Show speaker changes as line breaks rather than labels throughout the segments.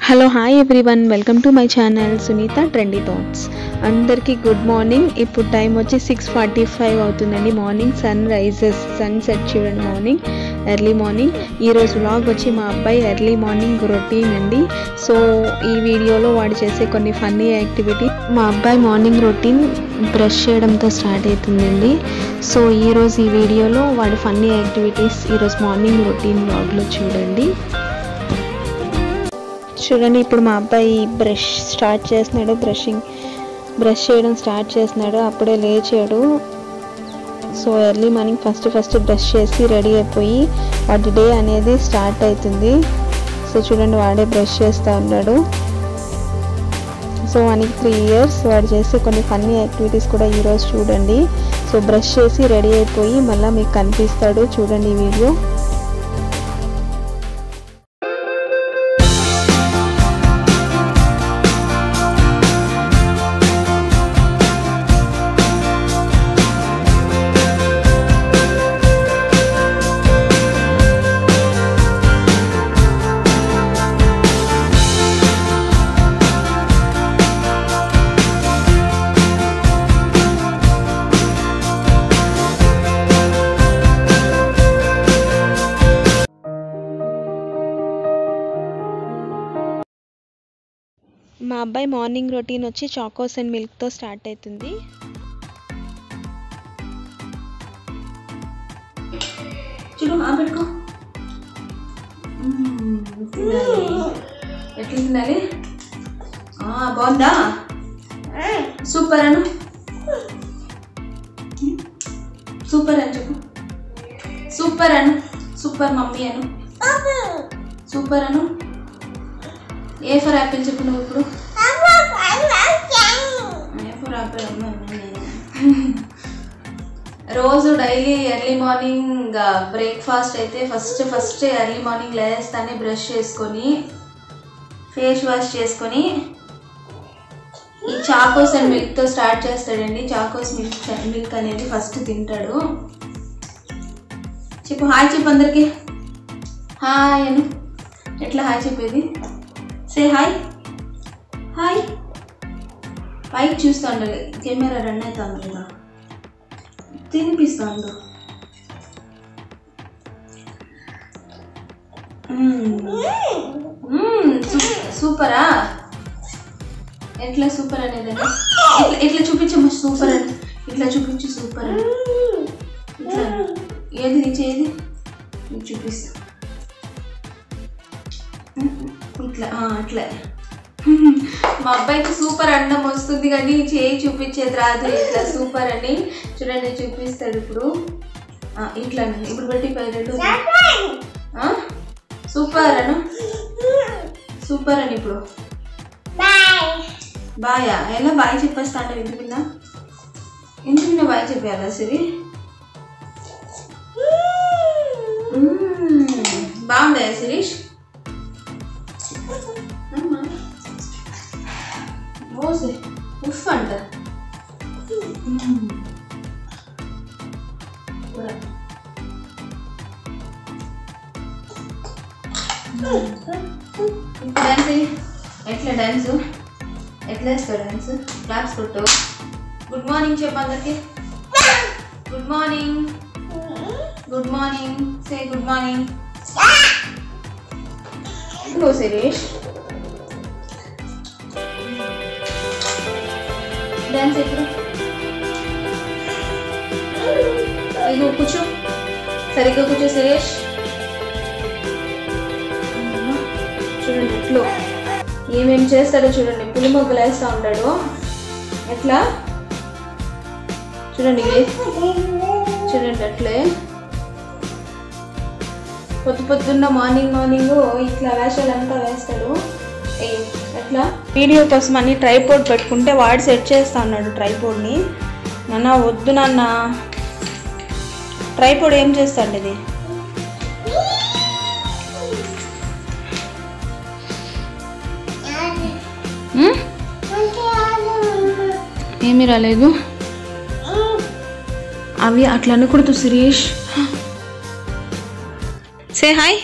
Hello hi everyone welcome to my channel Sunitha trendy thoughts అందరికీ good morning ఇప్పుడు time వచ్చి six forty five అవుతుందండి. Morning sun rises sunset చూడండి morning early morning ఈరోజు vlog వచ్చి మా అబ్బాయి ఎర్లీ మార్నింగ్ రొటీన్ అండి. సో ఈ వీడియోలో వాడు చేసే కొన్ని ఫన్నీ యాక్టివిటీ మా అబ్బాయి మార్నింగ్ రొటీన్ బ్రష్ చేయడంతో స్టార్ట్ అవుతుందండి. సో ఈరోజు ఈ వీడియోలో వాడి ఫన్నీ యాక్టివిటీస్ ఈరోజు మార్నింగ్ రొటీన్ వ్లాగ్లో చూడండి. చూడండి ఇప్పుడు మా అబ్బాయి బ్రష్ స్టార్ట్ చేస్తున్నాడు బ్రషింగ్ బ్రష్ చేయడం స్టార్ట్ చేస్తున్నాడు అప్పుడే లేచాడు. So early morning first first brush చేసి రెడీ అయిపోయి వాటి డే అనేది స్టార్ట్ అవుతుంది. సో చూడండి వాడే బ్రష్ చేస్తూ ఉన్నాడు. సో వానికి త్రీ ఇయర్స్ వాడు చేసే కొన్ని ఫన్నీ యాక్టివిటీస్ కూడా ఈరోజు చూడండి. సో బ్రష్ చేసి రెడీ అయిపోయి మళ్ళీ మీకు కనిపిస్తాడు. చూడండి ఈ వీడియో. మా అబ్బాయి మార్నింగ్ రొటీన్ వచ్చి చాకోస్ అండ్ మిల్క్తో స్టార్ట్ అవుతుంది.
ఎట్లా తినాలి? బాగుందా? సూపర్ అను. సూపర్ అని చెప్పు. సూపర్ అను. సూపర్ మమ్మీ అను. సూపర్ అను. ఏ ఫర్ యాపిల్ చెప్పు నువ్వు ఇప్పుడు? రాకపోయాము రోజు డైలీ ఎర్లీ మార్నింగ్ బ్రేక్ఫాస్ట్ అయితే ఫస్ట్ ఫస్ట్ ఎర్లీ మార్నింగ్ లేస్తానే బ్రష్ చేసుకొని ఫేస్ వాష్ చేసుకొని ఈ చాకోస్ అండ్ మిల్క్తో స్టార్ట్ చేస్తాడండి. చాకోస్ మిల్క్ మిల్క్ అనేది ఫస్ట్ తింటాడు. చెప్పు హాయ్ చెప్పు అందరికి. హాయ్ అను. ఎట్లా హాయ్ చెప్పేది? సే హాయ్ హాయ్ పైకి చూస్తూ ఉండాలి కెమెరా రన్ అవుతుంది కదా. తినిపిస్తాడు. సూపరా? ఎట్లా సూపర్ అనేది ఇట్లా ఇట్లా చూపించమ్మా సూపర్ అని. ఇట్లా చూపించు సూపర్ అని. ఇట్లా. ఏది నీ చేది చూపిస్తా. ఇట్లా అట్లా. మా అబ్బాయికి సూపర్ అండం వస్తుంది కానీ చేయి చూపించేది రాదు. ఇట్లా సూపర్ అని చూడండి చూపిస్తాడు ఇప్పుడు. ఇట్లా ఇప్పుడు పెట్టి పై రెండు ఆ? సూపర్ అను సూపర్ అని ఇప్పుడు. బాయా. ఎలా బాయ్ చెప్పేస్తా అంటే ఇంటి కింద ఇంటి కింద బాయ్ చెప్పాలా సిరి? మ్మ్. బాగుందా శిరీష్ మోసే ఉఫ్ అంట మ్మ్. కూర. ఇప్పుడు డాన్స్ ఎయ్. ఎట్లా డాన్స్ ఎట్లా వేస్తావు డాన్స్ క్లాప్స్ కొట్టు గుడ్ మార్నింగ్ చెప్పు అందరికి. Good morning good morning say good morning go Shirish dance ఇప్పుడు ఇదిగో కూర్చో. సరిగ్గా కూర్చో సురేష్. చూడండి ఇట్లో ఏమేమి చేస్తాడో చూడండి. పులి మొగ్గులు వేస్తూ ఉంటాడు. ఎట్లా? చూడండి చూడండి అట్లే. పొద్దు పొద్దున్న మార్నింగ్ మార్నింగ్ ఇట్లా వేషాలంతా వేస్తాడు. ఎట్లా? వీడియో కోసం అన్ని ట్రైపోర్డ్ పెట్టుకుంటే వాడు సెట్ చేస్తా ఉన్నాడు ట్రైపోర్డ్ని నాన్న వద్దు నాన్న. ట్రైపోర్డ్ ఏం చేస్తాడు ఇది? ఏమీ రాలేదు అవి అట్లా అనకూడదు Suresh. Say hi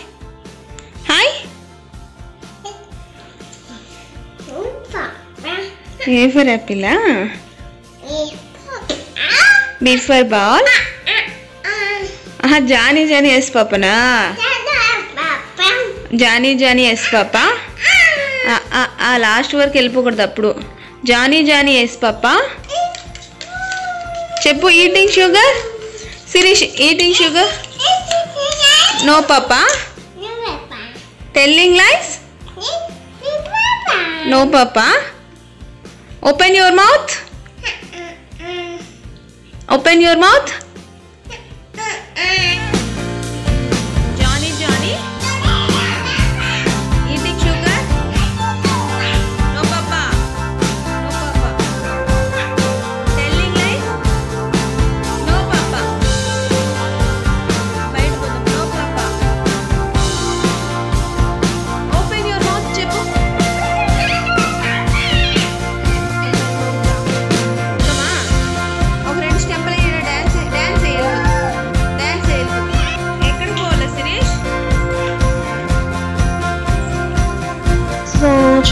A for యాపిలా B for ball Johnny Johnny yes పాపనా Johnny Johnny yes papa ఆ లాస్ట్ వరకు వెళ్ళిపోకూడదు అప్పుడు. జానీ జానీ ఎస్ పాప చెప్పు eating sugar Shirish eating sugar no papa telling lies no papa Open your mouth. Mm, mm, mm. Open your
mouth.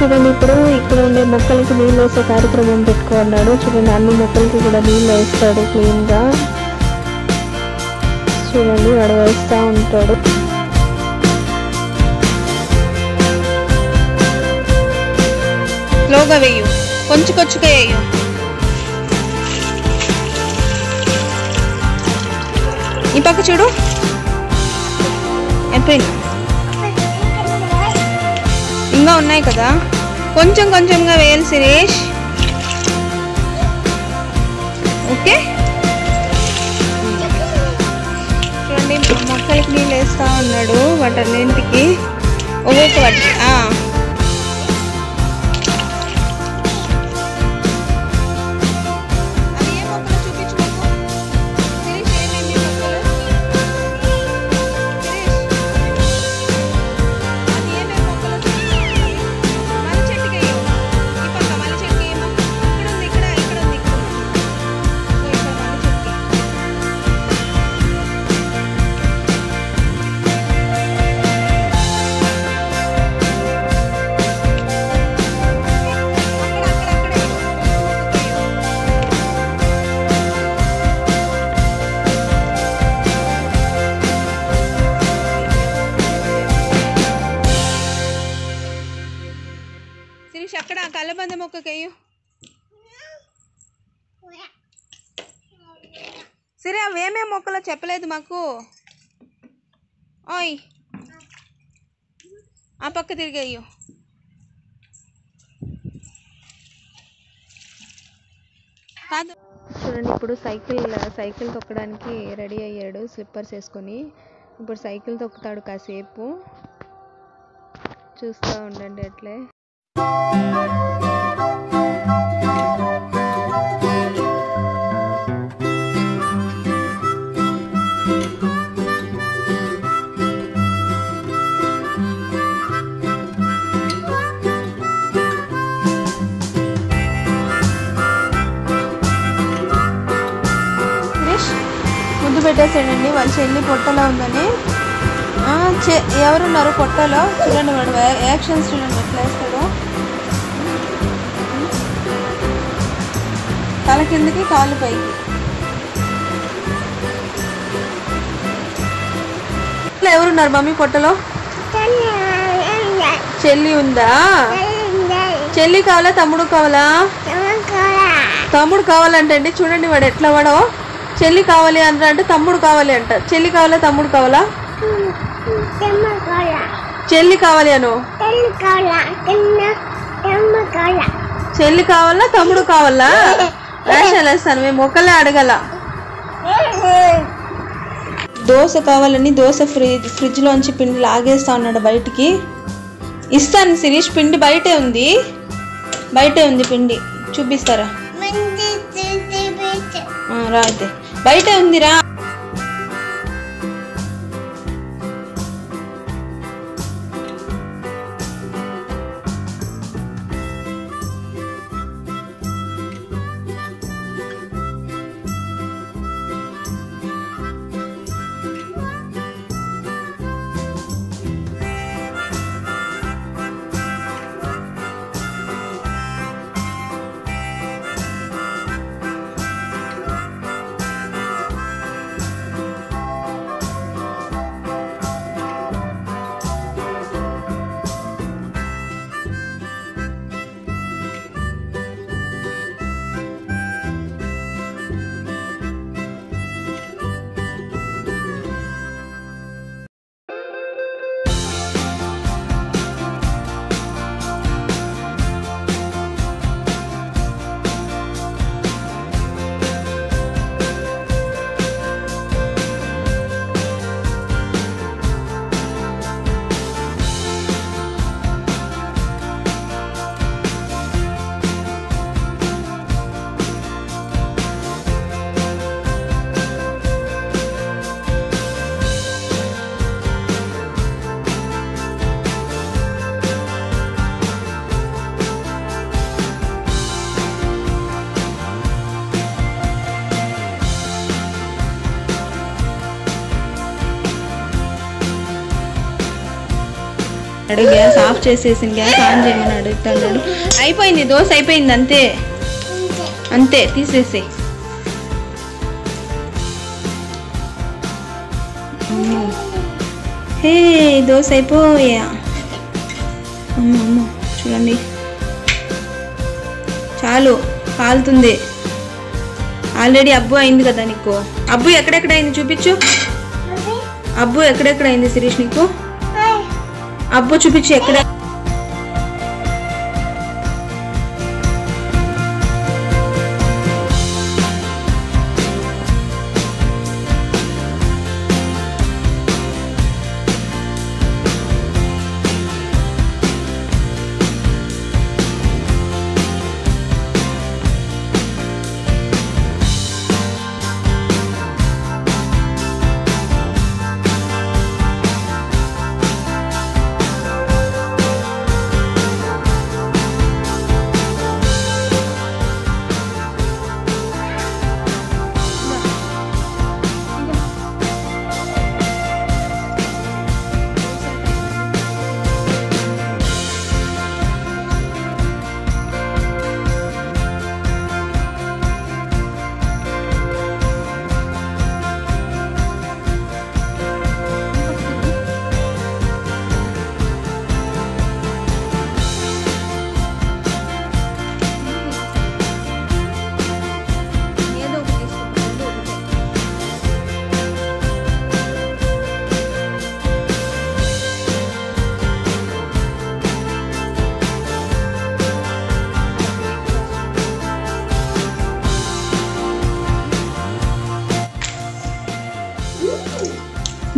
చూడండి ఇప్పుడు ఇక్కడ ఉండే మొక్కలకి నీళ్ళు వేసే కార్యక్రమం పెట్టుకున్నాడు. చూడండి అన్ని మొక్కలకి కూడా నీళ్ళు వేస్తాడు క్లీన్గా. చూడండి వాడు వేస్తూ ఉంటాడు.
లోగా వేయు. కొంచెం కొంచెంగా వేయు. ఈ పక్క చూడు. అయిపోయింది ఇంకా ఉన్నాయి కదా. కొంచెం కొంచెంగా వేయాలి శిరీష్ ఓకే? చూడండి మొక్కలకి నీళ్ళు వేస్తూ ఉన్నాడు వాటన్నింటికి ఒక్కొక్క వాటికి మొక్కలో చెప్పలేదు మాకు. ఓయ్. ఆ పక్క తిరిగేయు కాదు.
చూడండి ఇప్పుడు సైకిల్ సైకిల్ తొక్కడానికి రెడీ అయ్యాడు స్లిప్పర్స్ వేసుకొని. ఇప్పుడు సైకిల్ తొక్కుతాడు కాసేపు. చూస్తూ ఉండండి అట్లే.
పెట్టేసాడండి వాళ్ళ చెల్లి పొట్టలో ఉందని ఎవరున్నారు పొట్టలో? చూడండి వాడు యాక్షన్స్ చూడండి ఎట్లా వేస్తాడో తల కిందకి కాళ్ళు పైకి. ఇట్లా ఎవరున్నారు మమ్మీ పొట్టలో? చెల్లి ఉందా? చెల్లి కావాలా తమ్ముడు కావాలా? తమ్ముడు కావాలంటే అండి చూడండి వాడు ఎట్లా వాడో. చెల్లి కావాలి అంటారు అంటే తమ్ముడు కావాలి అంట. చెల్లి కావాలా తమ్ముడు కావాలా? చెల్లి కావాలి అను. చెల్లి కావాలా తమ్ముడు కావాలా? వేషాలు వేస్తాను మేము ఒకళ్ళే అడగల. దోశ కావాలని దోశ ఫ్రిడ్జ్ ఫ్రిడ్జ్లోంచి పిండి లాగేస్తా ఉన్నాడు బయటికి. ఇస్తాను శిరీష్ పిండి బయటే ఉంది. బయటే ఉంది పిండి. చూపిస్తారా? ఆ, రా అయితే. బయట ఉందిరా. అడుగుతున్నాడు గ్యాస్ ఆఫ్ చేసేసి గ్యాస్ ఆన్ చేయమని అడుగుతున్నాడు అయిపోయింది దోశ అయిపోయింది అంతే. అంతే తీసేసి హే దోశ అయిపోయా. అమ్మ అమ్మ చూడండి. చాలు కాలుతుంది. ఆల్రెడీ అబ్బు అయింది కదా నీకు? అబ్బు ఎక్కడెక్కడ అయింది చూపించు. అబ్బు ఎక్కడెక్కడ అయింది శిరీష్ నీకు? అబ్బు చూపించు ఎక్కడ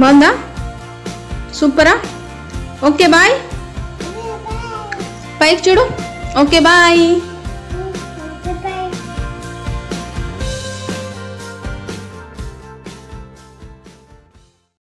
బాగుందా? సూపరా? Okay bye. పైకి చూడు. Okay bye.